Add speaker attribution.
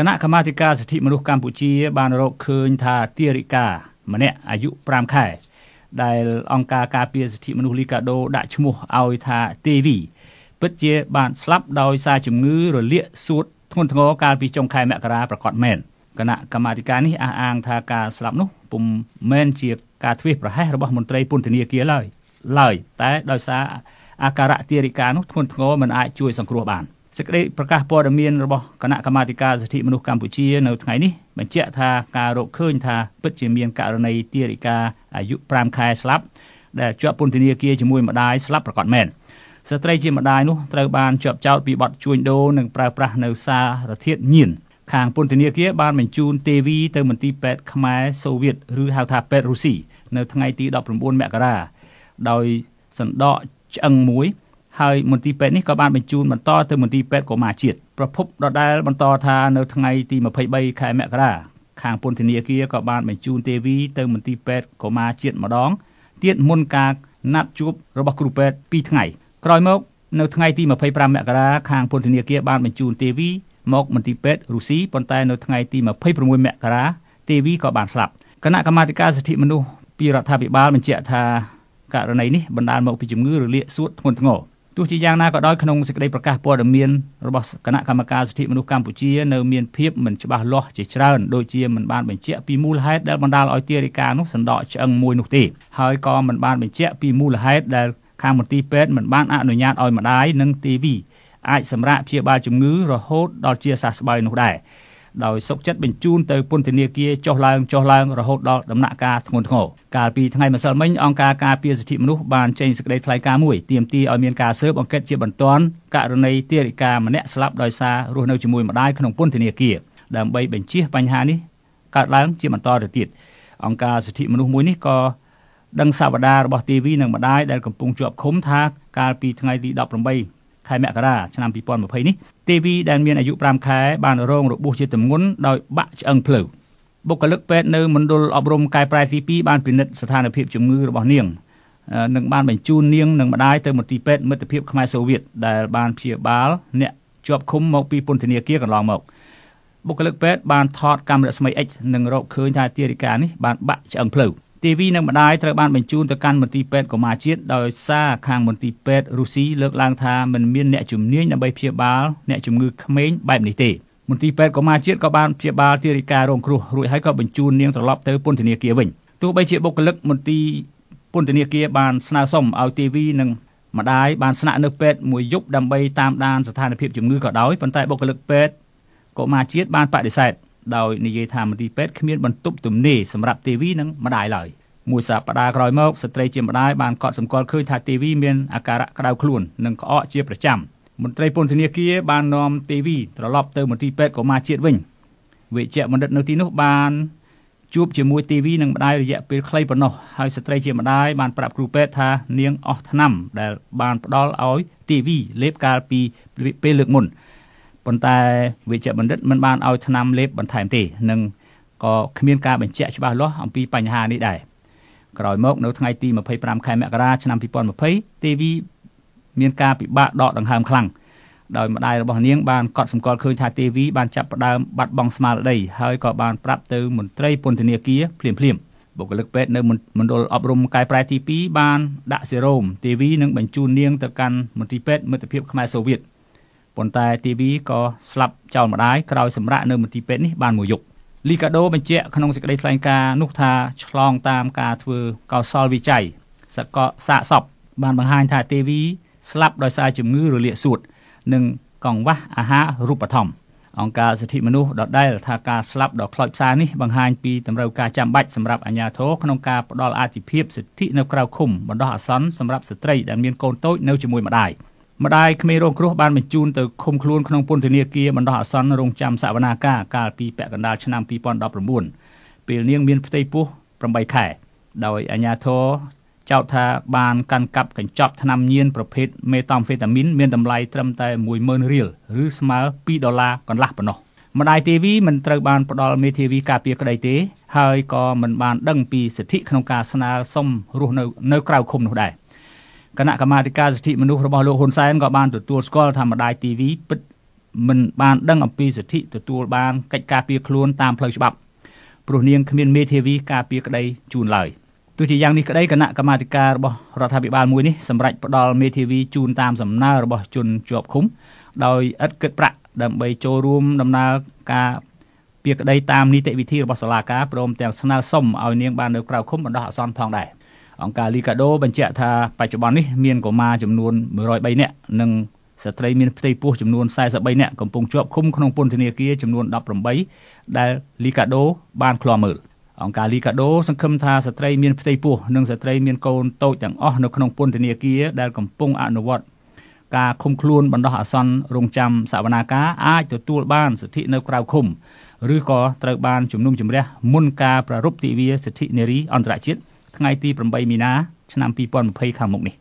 Speaker 1: គណៈកម្មាធិការសិទ្ធិមនុស្សកម្ពុជាបានរកឃើញថាទារិកា ម្នាក់អាយុ5ខែដែលអង្គការការពារសិទ្ធិមនុស្សលីកាដូដាក់ឈ្មោះឲ្យថាទេវីពិតជាបានស្លាប់ដោយសារជំងឺរលាកសួតធ្ងន់ធ្ងរកាលពីចុងខែមករាប្រកាសមែនគណៈកម្មាធិការនេះអះអាងថាការស្លាប់នោះពុំមែនជាការធ្វេសប្រហែសរបស់មន្ត្រីពន្ធនាគារឡើយឡើយតែដោយសារអាការៈទារិកានោះធ្ងន់ធ្ងរមិនអាចជួយសង្គ្រោះបាន សេចក្តីប្រកាសព័ត៌មានរបស់គណៈកម្មាធិការសិទ្ធិមនុស្សកម្ពុជានៅថ្ងៃនេះបញ្ជាក់ថាការរកឃើញថាពិតជាមានករណីទារិកាអាយុ5ខែស្លាប់ដែលជាប់ពន្ធនាគារជាមួយម្ដាយស្លាប់ប្រកបមែនស្ត្រីជាម្ដាយនោះត្រូវបានជាប់ចោទពីបទជួញដូរនិងប្រើប្រាស់នៅសារធាតុញៀនខាងពន្ធនាគារបានបញ្ជូនទេវីទៅមន្ទីរពេទ្យខ្មែរសូវៀតឬហៅថាពេទ្យរុស្ស៊ីនៅថ្ងៃទី19មករាដោយសណ្ដកឆ្អឹងមួយ ហើយមន្ទីរពេទ្យនេះក៏បានបញ្ជូនបន្តទៅមន្ទីរពេទ្យកុមារជាតិប្រភពដដែលបន្តថានៅថ្ងៃទី23ខែមករាខាងពន្ធនាគារក៏បានបញ្ជូនទេវីទៅមន្ទីរពេទ្យកុមារជាតិម្ដងទៀតមុនការណាត់ជួបរបស់គ្រូពេទ្យ2ថ្ងៃក្រោយមកនៅថ្ងៃទី25មករាខាងពន្ធនាគារបានបញ្ជូនទេវីមកមន្ទីរពេទ្យរុស្ស៊ីប៉ុន្តែនៅថ្ងៃទី26មករាទេវីក៏បានស្លាប់គណៈកម្មាធិការសិទ្ធិមនុស្សពីរដ្ឋាភិបាលបញ្ជាក់ថាករណីនេះបណ្ដាលមកពីជំងឺរលាកសួតធ្ងន់ធ្ងរ ទោះជាយ៉ាងណាក៏ដោយក្នុងសេចក្តីប្រកាសព័ត៌មានរបស់គណៈកម្មការសិទ្ធិមនុស្សកម្ពុជានៅមានភាពមិនច្បាស់លាស់ជាច្រើនដូចជាមិនបានបញ្ជាក់ពីមូលហេតុដែលបណ្ដាលឲ្យទារិកានោះសណ្ដកឆ្អឹងមួយនោះទេហើយក៏មិនបានបញ្ជាក់ពីមូលហេតុដែលខាងមន្ទីរពេទ្យមិនបានអនុញ្ញាតឲ្យម្ដាយនិងទេវីអាចសម្រាកព្យាបាលជំងឺរហូតដល់ជាសះស្បើយនោះដែរ ដោយសុកចិត្តបញ្ជូនទៅពន្ធនាគារចុះឡើងចុះឡើងរហូតដល់ដំណាក់កាលធ្ងន់ធ្ងរកាលពីថ្ងៃម្សិលមិញអង្គការការពារសិទ្ធិមនុស្សបានចេញសេចក្តីថ្លែងការណ៍មួយទាមទារឲ្យមានការស៊ើបអង្កេតជាបន្ទាន់ករណីទារិកាម្នាក់ស្លាប់ដោយសាររស់នៅជាមួយម្ដាយក្នុងពន្ធនាគារដើម្បីបញ្ជៀសបញ្ហានេះកើតឡើងជាបន្តទៅទៀតអង្គការសិទ្ធិមនុស្សមួយនេះក៏ដឹងសាវតារបស់ TV និងម្ដាយដែលកំពុងជាប់ឃុំថាកាលពីថ្ងៃទី18 ខែមករាឆ្នាំ2020នេះទេវីដែលមានអាយុ5ខែបានរងរបួសជាទម្ងន់ដោយបាក់ឆ្អឹងភ្លៅបុគ្គលិកពេទ្យនៅមណ្ឌលអប់រំកែប្រែទី2បានពិនិត្យស្ថានភាពជំងឺរបស់នាងនិងបានបញ្ជូននាងនិងម្ដាយទៅមន្ទីរពេទ្យមិត្តភាពខ្មែរសូវៀតដែលបានព្យាបាលអ្នកជាប់ឃុំមកពីពន្ធនាគារកន្លងមកបុគ្គលិកពេទ្យបានថតកាមេរ៉ាស្មី X និងរកឃើញថាទារិកានេះបានបាក់ឆ្អឹងភ្លៅ ទេវីនិងម្ដាយត្រូវបានបញ្ជូនទៅកាន់មន្ទីរពេទ្យកុមារជាតិដោយសារខាងមន្ទីរពេទ្យរុស្ស៊ីលើកឡើងថាមិនមានអ្នកជំនាញដើម្បីព្យាបាលអ្នកជំងឺក្មេងបែបនេះទេមន្ទីរពេទ្យកុមារជាតិក៏បានព្យាបាលទារិការងគ្រោះរួចហើយក៏បញ្ជូននាងត្រឡប់ទៅពន្ធនាគារវិញទោះបីជាបុគ្គលិកមន្ទីរពន្ធនាគារបានស្នើសុំឲ្យទេវីនិងម្ដាយបានស្នាក់នៅពេទ្យមួយយប់ដើម្បីតាមដានស្ថានភាពជំងឺក៏ដោយប៉ុន្តែបុគ្គលិកពេទ្យកុមារជាតិបានបដិសេធ ដោយនិយាយថាមន្ទីរពេទ្យគ្មានបន្ទប់ទំនេរសម្រាប់ទេវីនិងម្ដាយឡើយមួយសប្តាហ៍ក្រោយមកស្ត្រីជាម្ដាយបានកត់សម្គាល់ឃើញថាទេវីមានអាការៈក្តៅខ្លួននិងក្អកជាប្រចាំមន្ត្រីពន្ធនាគារបាននាំទេវីត្រឡប់ទៅមន្ទីរពេទ្យកុមារជាតិវិញវេជ្ជបណ្ឌិតនៅទីនោះបានជួបជាមួយទេវីនិងម្ដាយរយៈពេលខ្លីប៉ុណ្ណោះហើយស្ត្រីជាម្ដាយបានប្រាប់គ្រូពេទ្យថានាងអស់ថ្នាំដែលបានផ្ដល់ឲ្យទេវីលេបកាលពីពេលលើកមុន ប៉ុន្តែវេជ្ជបណ្ឌិតមិនបានឲ្យថ្នាំលេបបន្ថែមទេនិងក៏គ្មានការបញ្ជាក់ច្បាស់លាស់អំពីបញ្ហានេះដែរក្រោយមកនៅថ្ងៃទី25ខែមករាឆ្នាំ2020ទេវីមានការពិបាកដកដង្ហើមខ្លាំងដោយម្ដាយរបស់នាងបានកត់សម្គាល់ឃើញថាទេវីបានចាប់ផ្ដើមបាត់បង់ស្មារតីហើយក៏បានប្រាប់ទៅមន្ត្រីពន្ធនាគារភ្លាមភ្លាមបុគ្គលិកពេទ្យនៅមណ្ឌលអប់រំកែប្រែទី2បានដាក់សេរ៉ូមទេវីនិងបញ្ជូននាងទៅកាន់មន្ទីរពេទ្យមិត្តភាពខ្មែរសូវៀត ប៉ុន្តែទេវីក៏ស្លាប់ចោលម្ដាយក្រោយសម្រាកនៅមន្ទីរពេទ្យនេះបានមួយយប់លីកាដូបញ្ជាក់ក្នុងសេចក្តីថ្លែងការណ៍នោះថាឆ្លងតាមការធ្វើកោសលវិច័យសកសាកសពបានបង្ហាញថាទេវីស្លាប់ដោយសារជំងឺរលាកសួត និងកង្វះអាហាររូបត្ថម្ភអង្គការសិទ្ធិមនុស្សដដែលថាការស្លាប់ដ៏ខ្លោចផ្សានេះបង្ហាញពីតម្រូវការចាំបាច់សម្រាប់អាជ្ញាធរក្នុងការផ្ដល់អាទិភាពសិទ្ធិនៅក្រៅឃុំបណ្ដោះអាសន្នសម្រាប់ស្ត្រីដែលមានកូនតូចនៅជាមួយម្ដាយ ម្ដាយក្មេងរងគ្រោះបានបញ្ជូនទៅឃុំខ្លួនក្នុងពន្ធនាគារបណ្ដោះអាសន្នរងចាំសវនាការកាលពីពាក់កណ្ដាលឆ្នាំ2019ពេលនាងមានផ្ទៃពោះ8ខែដោយអាជ្ញាធរចោទថាបានកាន់កាប់កញ្ចប់ថ្នាំញៀនប្រភេទមេតាំហ្វេតាមីនមានតម្លៃត្រឹមតែ10000រៀលឬស្មើ2ដុល្លារកន្លះប៉ុណ្ណោះម្ដាយទេវីមិនត្រូវបានផ្ដល់មេធាវីការពារក្តីទេ ហើយក៏មិនបានដឹងពីសិទ្ធិក្នុងការស្នើសុំរស់នៅនៅក្រៅឃុំនោះដែរ គណៈកម្មាធិការសិទ្ធិមនុស្សរបស់លោកហ៊ុនសែនក៏បានទទួលស្គាល់ថាម្ដាយ TV ពិតមិនបានដឹងអំពីសិទ្ធិទទួលបានកិច្ចការពារខ្លួនតាមផ្លូវច្បាប់ព្រោះនាងគ្មានមេធាវីការពារក្តីជូនឡើយទោះជាយ៉ាងនេះក្តីគណៈកម្មាធិការរបស់រដ្ឋាភិបាលមួយនេះសម្រេចផ្ដល់មេធាវីជូនតាមសំណើរបស់ជនជាប់ឃុំ ដោយឥតគិតប្រាក់ដើម្បីចូលរួមដំណើរការពារក្តីតាមនីតិវិធីរបស់សាលាការព្រមទាំងស្នើសុំឲ្យនាងបាននៅក្រៅឃុំបណ្ដោះអាសន្នផងដែរ អង្គការលីកាដូបញ្ជាក់ថាបច្ចុប្បន្ននេះមានកុមារចំនួន103នាក់និងស្ត្រីមានផ្ទៃពោះចំនួន43នាក់កំពុងជាប់ឃុំក្នុងពន្ធនាគារចំនួន18ដែលលីកាដូបានឃ្លាំមើលអង្គការលីកាដូសង្ឃឹមថាស្ត្រីមានផ្ទៃពោះនិងស្ត្រីមានកូនតូចទាំងអស់នៅក្នុងពន្ធនាគារដែលកំពុងអនុវត្តការឃុំខ្លួនបណ្ដោះអាសន្នរងចាំសវនាការអាចទទួលបានសិទ្ធិនៅក្រៅឃុំឬក៏ត្រូវបានជំនុំជម្រះមុនការប្រារព្ធទិវាសិទ្ធិនារីអន្តរជាតិ ថ្ងៃទី8មីនាឆ្នាំ2020ខាងមុខនេះ។